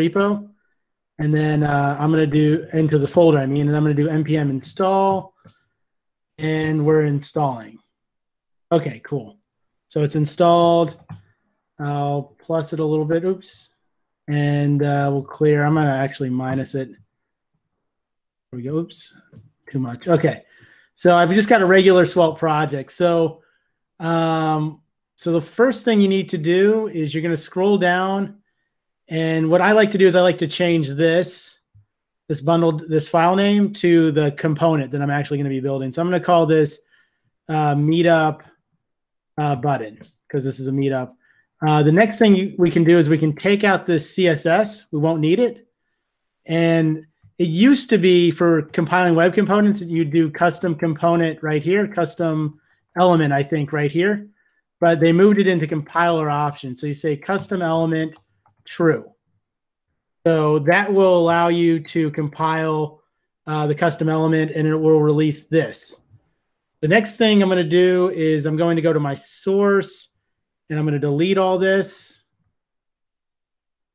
repo. And then uh, I'm going to do into the folder, I mean, and I'm going to do npm install. And we're installing. Okay, cool. So it's installed. I'll plus it a little bit. Oops. And uh, we'll clear. I'm going to actually minus it. There we go. Oops. Too much. Okay. So I've just got a regular Svelte project. So, um, so the first thing you need to do is you're going to scroll down and what I like to do is I like to change this, this bundled, this file name to the component that I'm actually going to be building. So I'm going to call this uh, meetup uh, button because this is a meetup. Uh, the next thing we can do is we can take out this CSS. We won't need it. And it used to be for compiling web components, you do custom component right here, custom element, I think, right here. But they moved it into compiler option. So you say custom element true. So that will allow you to compile uh, the custom element and it will release this. The next thing I'm going to do is I'm going to go to my source and I'm going to delete all this.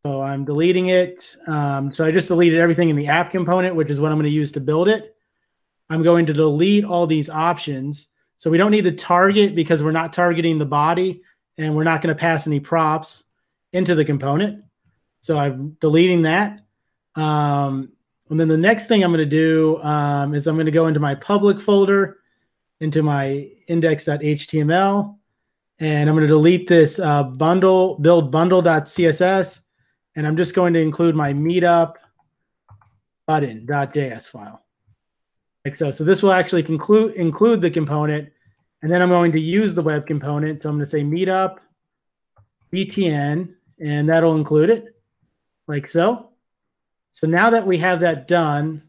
So I'm deleting it. Um, so I just deleted everything in the app component, which is what I'm going to use to build it. I'm going to delete all these options. So we don't need the target because we're not targeting the body and we're not going to pass any props into the component. So I'm deleting that. Um, and then the next thing I'm going to do um, is I'm going to go into my public folder, into my index.html, and I'm going to delete this uh, bundle build bundle.css, and I'm just going to include my meetup button.js file. Like so. So this will actually conclude include the component, and then I'm going to use the web component. So I'm going to say meetup btn, and that'll include it like so. So now that we have that done,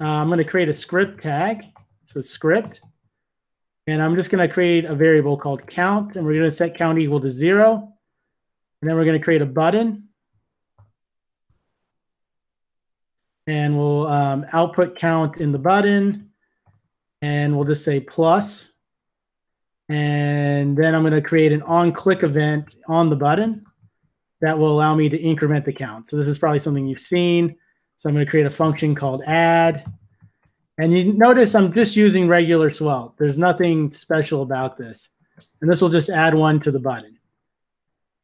uh, I'm going to create a script tag. So script. And I'm just going to create a variable called count. And we're going to set count equal to zero. And then we're going to create a button. And we'll um, output count in the button. And we'll just say plus. And then I'm going to create an on-click event on the button that will allow me to increment the count. So this is probably something you've seen. So I'm going to create a function called add. And you notice I'm just using regular Svelte. There's nothing special about this. And this will just add one to the button.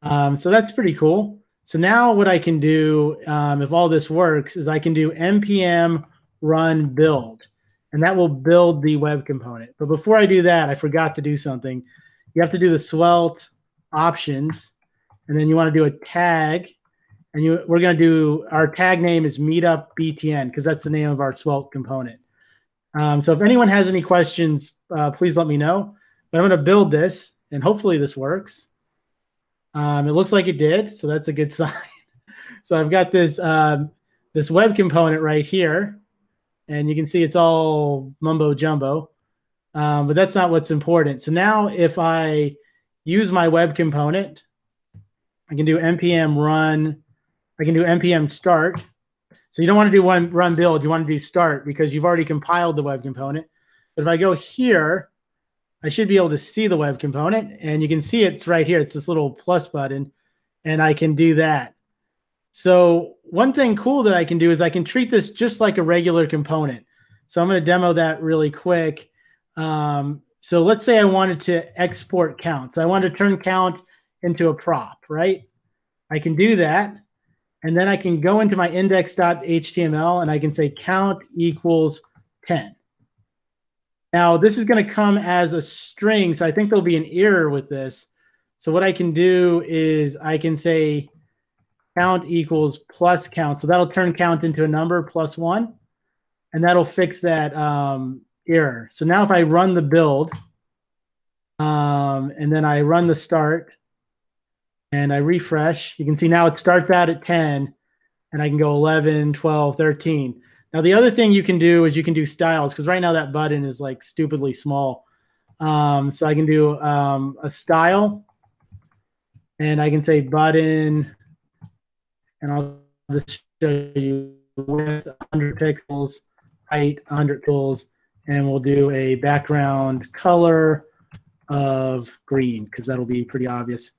Um, so that's pretty cool. So now what I can do, um, if all this works, is I can do npm run build. And that will build the web component. But before I do that, I forgot to do something. You have to do the Svelte options and then you want to do a tag and you we're going to do our tag name is meetup btn because that's the name of our svelte component. Um, so if anyone has any questions uh, please let me know. But i'm going to build this and hopefully this works. Um, it looks like it did so that's a good sign. So i've got this um, this web component right here and you can see it's all mumbo jumbo. Um, but that's not what's important. So now if i use my web component I can do npm run. I can do npm start. So you don't want to do one run build. You want to do start because you've already compiled the web component. But if I go here, I should be able to see the web component. And you can see it's right here. It's this little plus button. And I can do that. So one thing cool that I can do is I can treat this just like a regular component. So I'm going to demo that really quick. Um, so let's say I wanted to export count. So I want to turn count into a prop, right? I can do that. And then I can go into my index.html and I can say count equals 10. Now, this is going to come as a string, so I think there'll be an error with this. So what I can do is I can say count equals plus count. So that'll turn count into a number plus one, and that'll fix that um, error. So now if I run the build, um, and then I run the start, and I refresh, you can see now it starts out at 10 and I can go 11, 12, 13. Now, the other thing you can do is you can do styles because right now that button is like stupidly small. Um, so I can do um, a style and I can say button and I'll just show you width 100 pixels, height 100 pixels, and we'll do a background color of green because that'll be pretty obvious.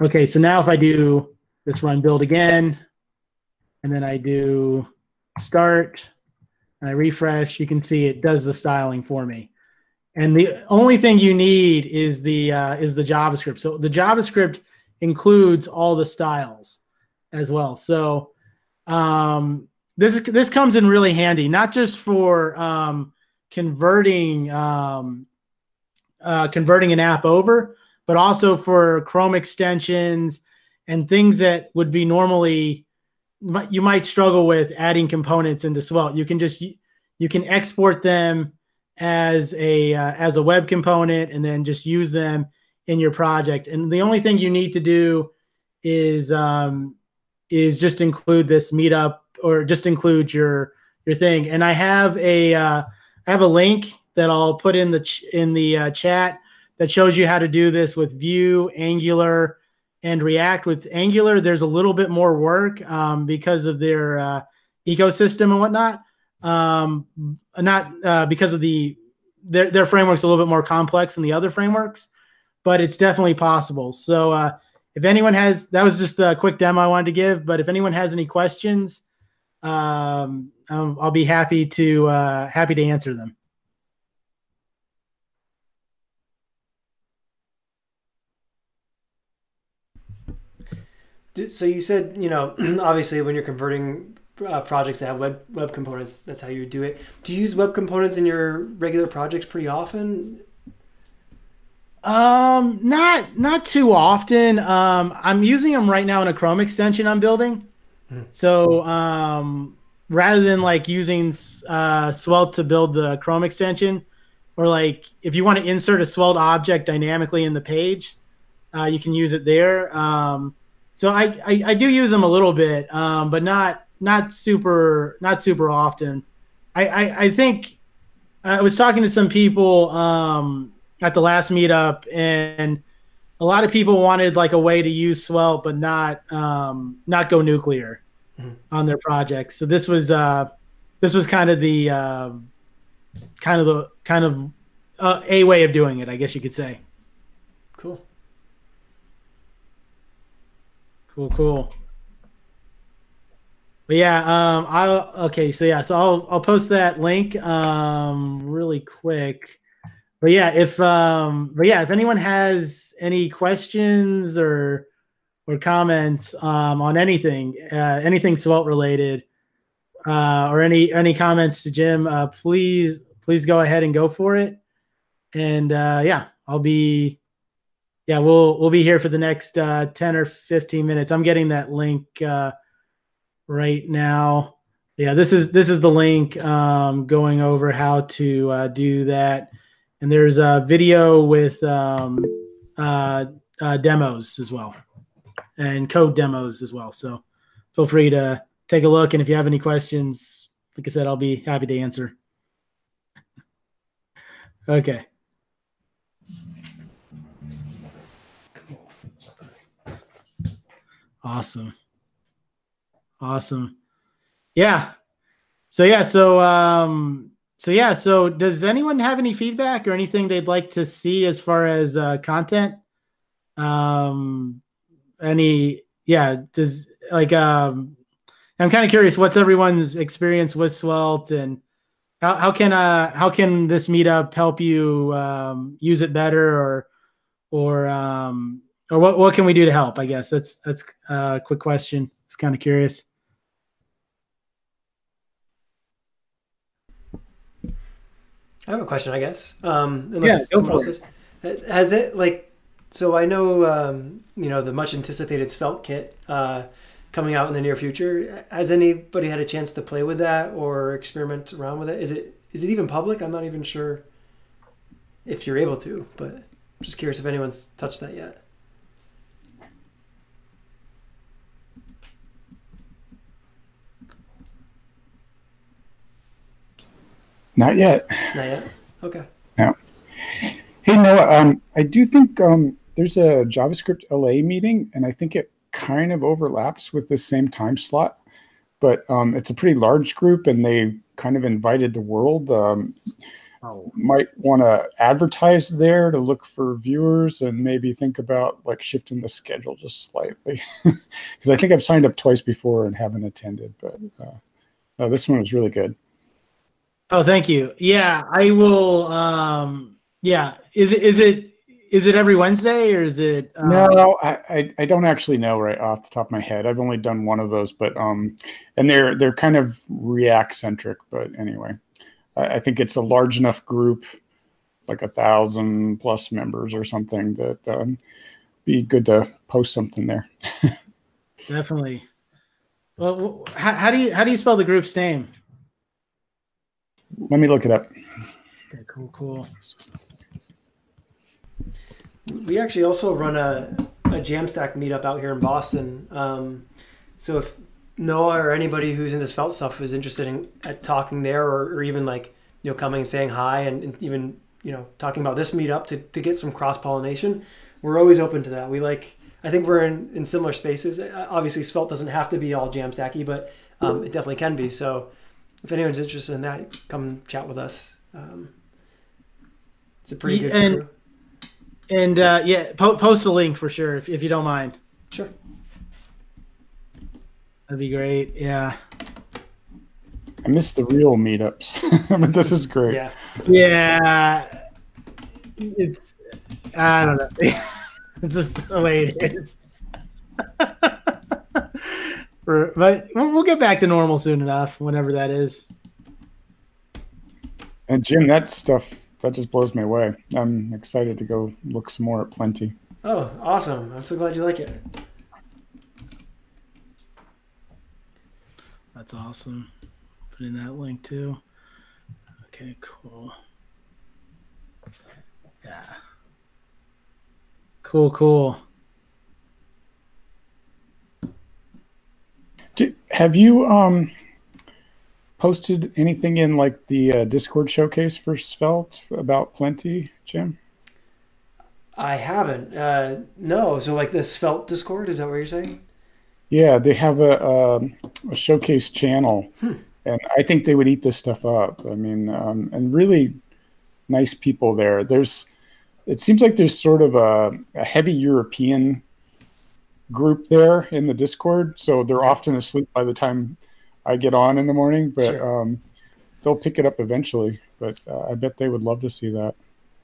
Okay, so now if I do, let's run build again. and then I do start and I refresh, you can see it does the styling for me. And the only thing you need is the uh, is the JavaScript. So the JavaScript includes all the styles as well. So um, this is this comes in really handy, not just for um, converting um, uh, converting an app over, but also for Chrome extensions and things that would be normally you might struggle with adding components into Svelte. You can just you can export them as a uh, as a web component and then just use them in your project. And the only thing you need to do is um, is just include this meetup or just include your your thing. And I have a uh, I have a link that I'll put in the in the uh, chat that shows you how to do this with Vue, Angular, and React. With Angular, there's a little bit more work um, because of their uh, ecosystem and whatnot. Um, not uh, because of the their their framework's a little bit more complex than the other frameworks, but it's definitely possible. So uh, if anyone has, that was just a quick demo I wanted to give. But if anyone has any questions, um, I'll, I'll, be happy to uh, happy to answer them. So you said, you know, obviously when you're converting uh, projects that have web web components, that's how you do it. Do you use web components in your regular projects pretty often? Um, not not too often. Um, I'm using them right now in a Chrome extension I'm building. Hmm. So um, rather than like using uh, Svelte to build the Chrome extension, or like if you want to insert a Svelte object dynamically in the page, uh, you can use it there. Um, so I, I, I do use them a little bit, um, but not not super not super often. I, I, I think I was talking to some people um, at the last meetup, and a lot of people wanted like a way to use Svelte, but not um, not go nuclear mm-hmm. on their projects. So this was uh, this was kind of the uh, kind of the kind of uh, a way of doing it, I guess you could say. Cool. Cool, cool. But yeah, um, I'll okay. So yeah, so I'll I'll post that link um really quick. But yeah, if um, but yeah, if anyone has any questions or or comments um on anything, uh, anything Svelte related, uh, or any any comments to Jim, uh, please please go ahead and go for it. And uh, yeah, I'll be yeah, we'll we'll be here for the next uh, ten or fifteen minutes. I'm getting that link uh, right now. Yeah, this is this is the link um, going over how to uh, do that, and there's a video with um, uh, uh, demos as well, and code demos as well. So feel free to take a look, and if you have any questions, like I said, I'll be happy to answer. okay. Awesome. Awesome. Yeah. So yeah, so um so yeah, so does anyone have any feedback or anything they'd like to see as far as uh content? Um any yeah, does like um I'm kind of curious what's everyone's experience with Svelte and how, how can uh how can this meetup help you um use it better or or um or what what can we do to help? I guess that's that's a quick question. It's kind of curious. I have a question, I guess. Um, unless yeah, else has, has it like so I know um, you know the much anticipated SvelteKit uh, coming out in the near future. Has anybody had a chance to play with that or experiment around with it? Is it is it even public? I'm not even sure if you're able to, but I'm just curious if anyone's touched that yet. Not yet. Not yet. Okay. No. Hey Noah, um, I do think um, there's a JavaScript LA meeting, and I think it kind of overlaps with the same time slot, but um, it's a pretty large group, and they kind of invited the world. Um, oh. might want to advertise there to look for viewers and maybe think about like shifting the schedule just slightly because I think I've signed up twice before and haven't attended, but uh, uh, this one was really good. Oh, thank you. Yeah, I will. Um, yeah, is it is it is it every Wednesday or is it? Um... No, I, I, I don't actually know right off the top of my head. I've only done one of those, but um, and they're they're kind of React centric. But anyway, I, I think it's a large enough group, like a thousand plus members or something, that um, be good to post something there. Definitely. Well, how, how do you how do you spell the group's name? Let me look it up. Okay, cool, cool. We actually also run a, a Jamstack meetup out here in Boston. Um, so if Noah or anybody who's in this Svelte stuff is interested in at talking there or, or even like, you know, coming and saying hi and, and even, you know, talking about this meetup to, to get some cross pollination, we're always open to that. We like, I think we're in, in similar spaces. Obviously, Svelte doesn't have to be all Jamstacky, but um, it definitely can be. So if anyone's interested in that, come chat with us. Um, it's a pretty good and, crew. And uh, yeah, po- post a link for sure if, if you don't mind. Sure. That'd be great. Yeah. I missed the real meetups, but this is great. Yeah. Yeah. It's I don't know. it's just the way it is. But we'll get back to normal soon enough, whenever that is. And Jim, that stuff that just blows me away. I'm excited to go look some more at Plenti. Oh, awesome! I'm so glad you like it. That's awesome. Put in that link too. Okay, cool. Yeah. Cool, cool. Do, have you um posted anything in like the uh, Discord showcase for Svelte about Plenti, Jim? I haven't. Uh, no. So like the Svelte Discord, is that what you're saying? Yeah, they have a, a, um, a showcase channel, hmm. and I think they would eat this stuff up. I mean, um, and really nice people there. There's, it seems like there's sort of a, a heavy European group there in the Discord, so they're often asleep by the time I get on in the morning, but sure. um, they'll pick it up eventually. But uh, I bet they would love to see that.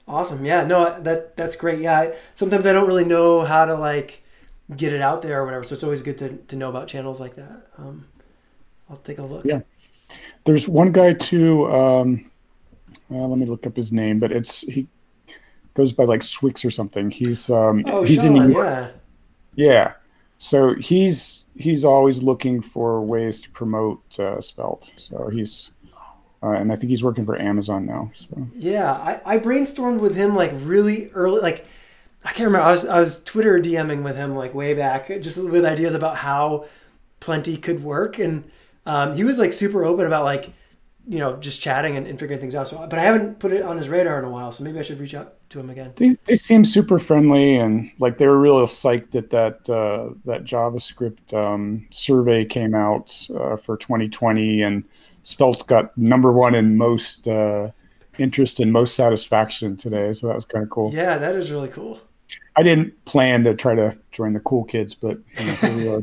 Awesome. Yeah. No, that that's great. Yeah. I, sometimes I don't really know how to like get it out there or whatever. So it's always good to, to know about channels like that. Um, I'll take a look. Yeah. There's one guy too. Um, uh, let me look up his name, but it's he goes by like swyx or something. He's um, oh, he's in New York. Yeah. Yeah. So he's he's always looking for ways to promote uh, Svelte. So he's, uh, and I think he's working for Amazon now. So yeah, I, I brainstormed with him like really early, like I can't remember. I was I was Twitter DMing with him like way back, just with ideas about how Plenti could work, and um, he was like super open about like you know, just chatting and, and, figuring things out. So, but I haven't put it on his radar in a while, so maybe I should reach out to him again. They, they seem super friendly and like they were really psyched that that uh, that JavaScript um, survey came out uh, for 2020, and Svelte got number one in most uh, interest and most satisfaction today. So that was kind of cool. Yeah, that is really cool. I didn't plan to try to join the cool kids, but you know,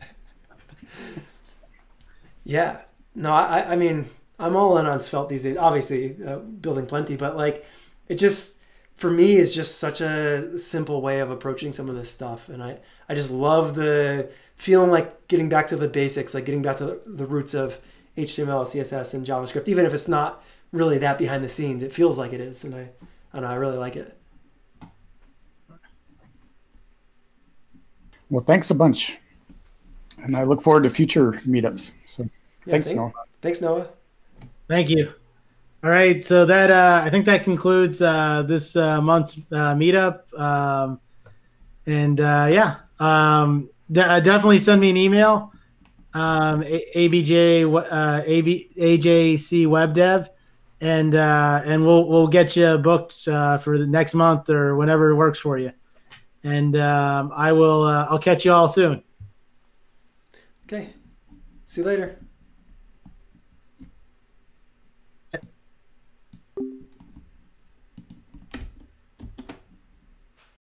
yeah, no, I, I mean I'm all in on Svelte these days. Obviously, uh, building Plenti, but like it just for me is just such a simple way of approaching some of this stuff, and I I just love the feeling like getting back to the basics, like getting back to the, the roots of HTML, CSS, and JavaScript, even if it's not really that behind the scenes. It feels like it is, and I I know I really like it. Well, thanks a bunch, and I look forward to future meetups. So, yeah, thanks, thank, Noah. Thanks, Noah. Thank you. All right, so that uh, I think that concludes uh, this uh, month's uh, meetup, um, and uh, yeah, um, uh, definitely send me an email, um, abj uh, ajc web dev, and and we'll we'll get you booked for the next month or whenever it works for you, and um, I will I'll catch you all soon. Okay, see you later.